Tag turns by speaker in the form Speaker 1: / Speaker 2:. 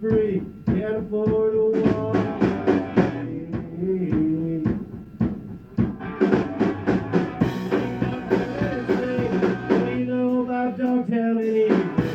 Speaker 1: free, can't afford a wine. What do you know about dog telling?